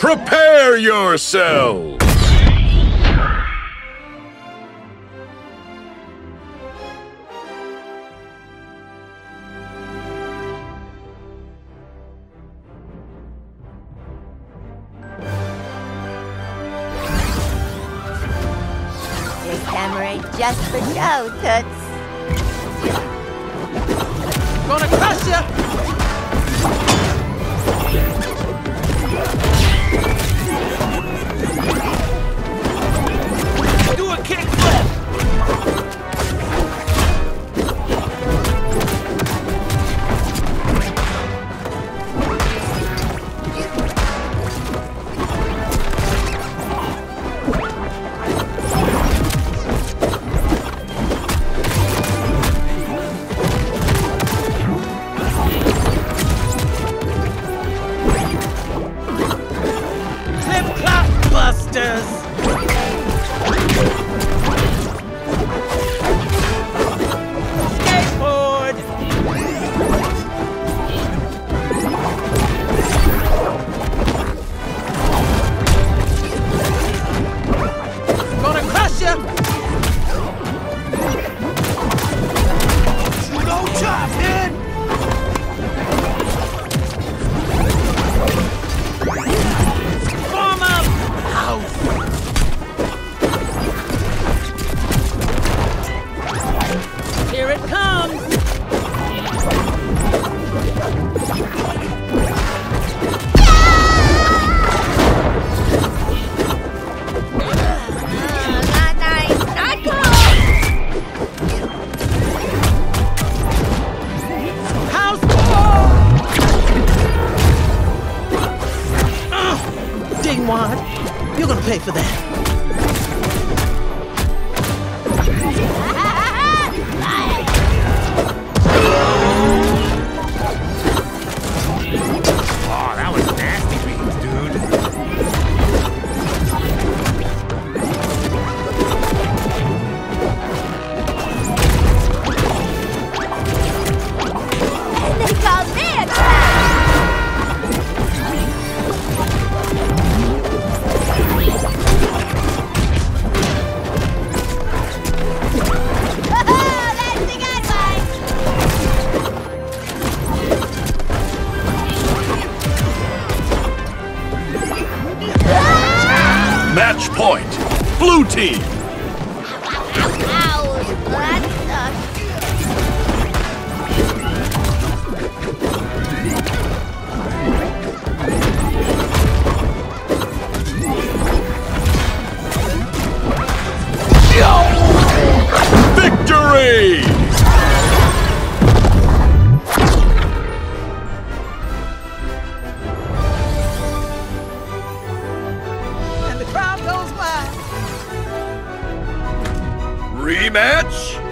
Prepare yourselves! Emerald just for show, Toots. Gonna crush ya! sisters! You're gonna pay for that. blue team! Rematch?